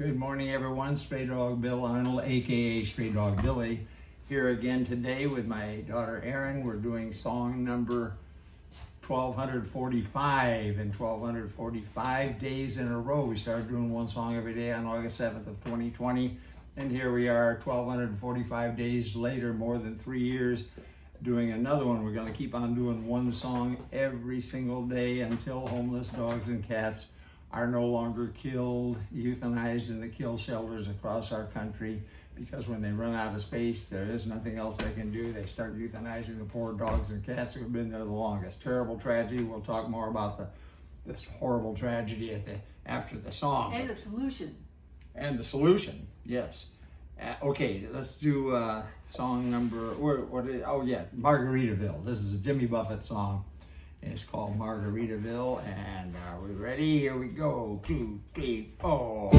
Good morning, everyone. Stray Dog Bill Arnold, aka Stray Dog Billy, here again today with my daughter Erin. We're doing song number 1245 and 1245 days in a row. We started doing one song every day on August 7th of 2020, and here we are 1245 days later, more than three years, doing another one. We're going to keep on doing one song every single day until homeless dogs and cats are no longer killed, euthanized in the kill shelters across our country because when they run out of space, there is nothing else they can do. They start euthanizing the poor dogs and cats who have been there the longest. Terrible tragedy. We'll talk more about the this horrible tragedy at the after the song. And the solution. And the solution, yes. Uh, okay, let's do uh, song number, what, what is, oh yeah, Margaritaville. This is a Jimmy Buffett song. It's called Margaritaville. And are we ready? Here we go. Two, three, four.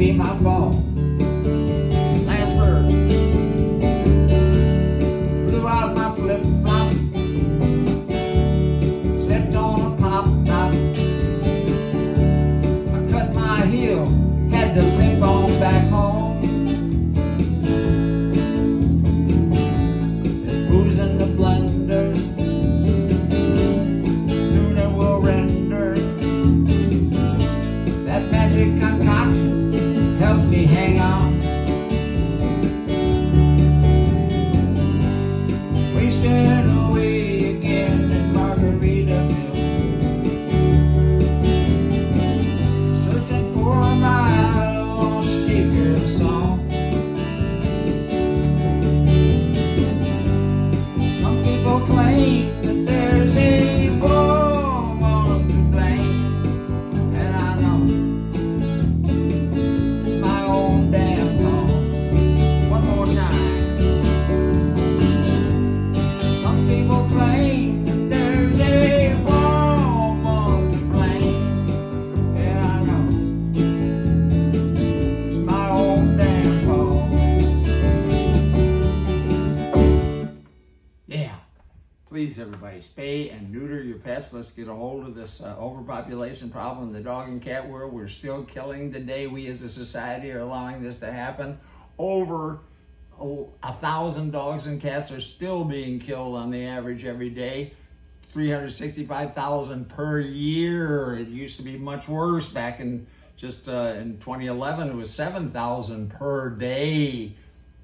be my fault. Spay and neuter your pets. Let's get a hold of this uh, overpopulation problem in the dog and cat world. We're still killing the day we as a society are allowing this to happen. Over a thousand dogs and cats are still being killed on the average every day. 365,000 per year. It used to be much worse back in just uh, in 2011. It was 7,000 per day.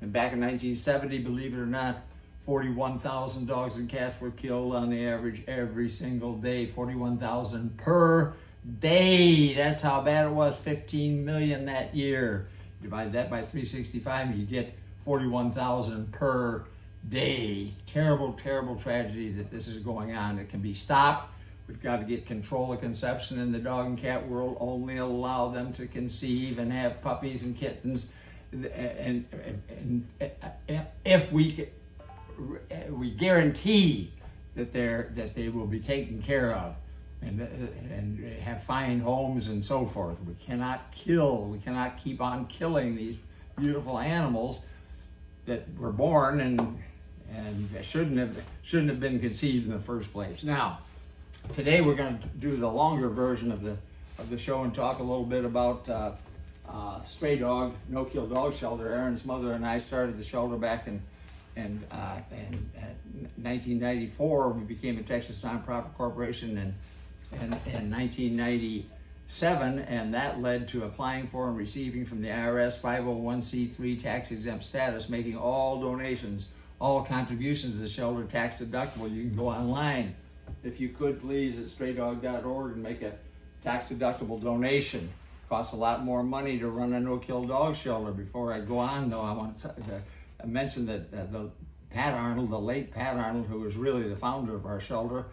And back in 1970, believe it or not, 41,000 dogs and cats were killed on the average every single day. 41,000 per day. That's how bad it was. 15 million that year. Divide that by 365, you get 41,000 per day. Terrible, terrible tragedy that this is going on. It can be stopped. We've got to get control of conception in the dog and cat world. Only allow them to conceive and have puppies and kittens. And, and, and if we we guarantee that they're that they will be taken care of and and have fine homes and so forth. We cannot kill. We cannot keep on killing these beautiful animals that were born and and shouldn't have shouldn't have been conceived in the first place. Now, today we're going to do the longer version of the of the show and talk a little bit about uh, uh, stray dog, no kill dog shelter. Erin's mother and I started the shelter back in in, uh, in 1994. We became a Texas nonprofit corporation and in, in 1997, and that led to applying for and receiving from the IRS 501c3 tax exempt status, making all donations all contributions to the shelter tax deductible. You can go online, if you could please, at straydog.org and make a tax deductible donation. Costs a lot more money to run a no-kill dog shelter. Before I go on, though, I want to uh, mention that uh, the Pat Arnold, the late Pat Arnold, who was really the founder of our shelter,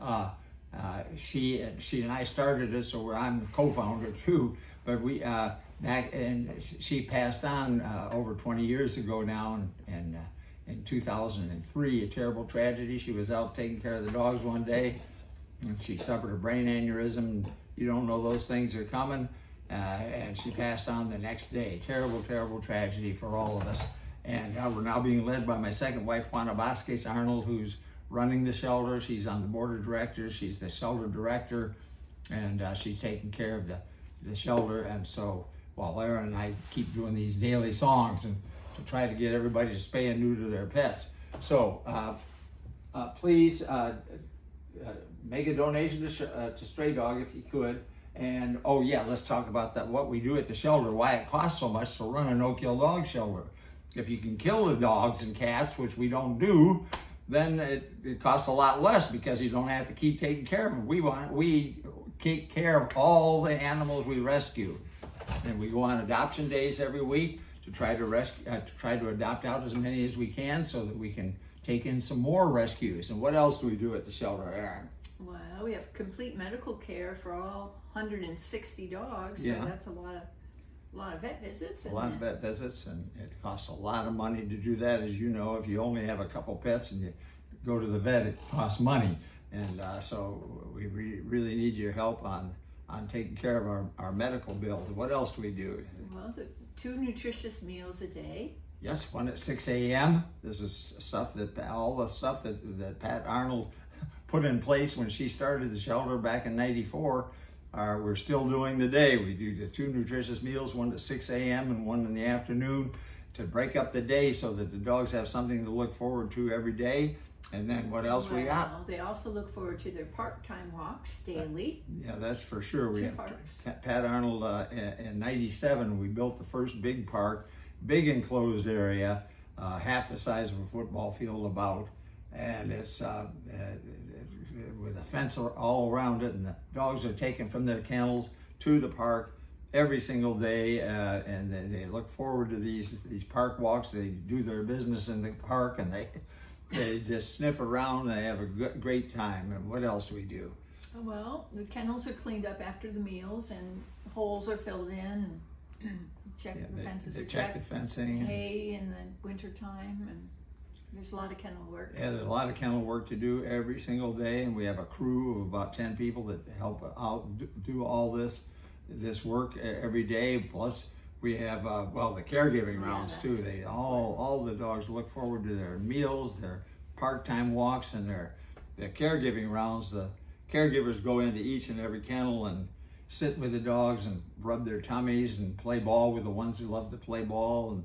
uh, uh, she she and I started it, so I'm co-founder too. But we uh, back and she passed on uh, over 20 years ago now, and, and in 2003, a terrible tragedy. She was out taking care of the dogs one day, and she suffered a brain aneurysm. You don't know those things are coming, uh, and she passed on the next day. Terrible, terrible tragedy for all of us. And we're now being led by my second wife, Juana Vasquez Arnold, who's running the shelter. She's on the board of directors. She's the shelter director, and uh, she's taking care of the, the shelter. And so while Erin and I keep doing these daily songs and to try to get everybody to spay and neuter their pets. So uh, uh, please uh, uh make a donation to, uh, to Stray Dog if you could. And oh yeah, let's talk about that. What we do at the shelter, why it costs so much to run a no-kill dog shelter. If you can kill the dogs and cats, which we don't do, then it, it costs a lot less because you don't have to keep taking care of them. We want we take care of all the animals we rescue, and we go on adoption days every week to try to rescue, uh, to try to adopt out as many as we can so that we can take in some more rescues. And what else do we do at the shelter, Erin? Well, we have complete medical care for all 160 dogs. Yeah. So that's a lot of a lot of vet visits. A lot of vet visits, and it costs a lot of money to do that. As you know, if you only have a couple pets and you go to the vet, it costs money. And uh, so we re really need your help on on taking care of our, our medical bills. What else do we do? Well, the two nutritious meals a day. Yes, one at 6 a.m. This is stuff that all the stuff that, that Pat Arnold put in place when she started the shelter back in 94 uh, we're still doing today. We do the two nutritious meals, one at 6 a.m. and one in the afternoon to break up the day so that the dogs have something to look forward to every day. And then what else well, we got? They also look forward to their part-time walks daily. Yeah, that's for sure. We Two have Pat Arnold uh, in, 97, we built the first big park, big enclosed area, uh, half the size of a football field about. And it's uh, uh with a fence all around it, and the dogs are taken from their kennels to the park every single day, uh, and they, they, look forward to these these park walks. They do their business in the park, and they they just sniff around. And they have a good, great time. And what else do we do? Well, the kennels are cleaned up after the meals, and holes are filled in, and check yeah, the they, fences they are check checked. the fencing. Hay in the winter time, and there's a lot of kennel work. Yeah, there's a lot of kennel work to do every single day, and we have a crew of about 10 people that help out do all this this work every day. Plus, we have uh, well the caregiving rounds too. They all all the dogs look forward to their meals, their part-time walks, and their the caregiving rounds, the caregivers go into each and every kennel and sit with the dogs and rub their tummies and play ball with the ones who love to play ball. And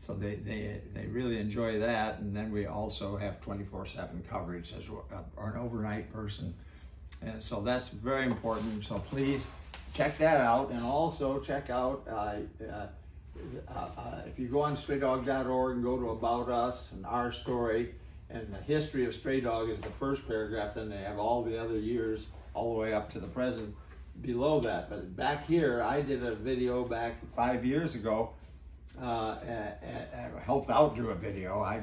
so they, they, they really enjoy that. And then we also have 24 7 coverage as an overnight person. And so that's very important. So please check that out. And also check out, uh, uh, uh, if you go on straydog.org and go to About Us and Our Story, and the history of Stray Dog is the first paragraph, then they have all the other years all the way up to the present below that. But back here, I did a video back five years ago. Uh, helped out do a video. I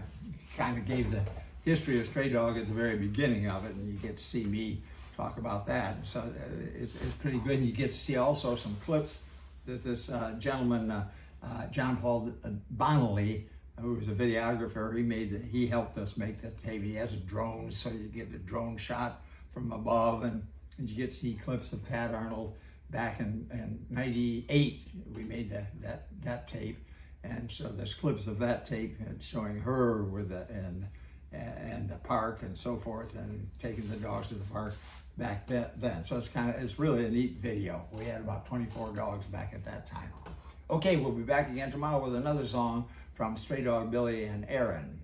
kind of gave the history of Stray Dog at the very beginning of it, and you get to see me talk about that. So uh, it's, it's pretty good. And you get to see also some clips that this uh, gentleman, uh, uh John Paul Bonnelly, who was a videographer, he made the, he helped us make that tape. He has a drone, so you get a drone shot from above, and, and you get to see clips of Pat Arnold back in, in 98. We made that, that, that tape. And so there's clips of that tape showing her with the, and, and the park and so forth and taking the dogs to the park back then. So it's kind of, it's really a neat video. We had about 24 dogs back at that time. Okay, we'll be back again tomorrow with another song from Stray Dog Billy and Erin.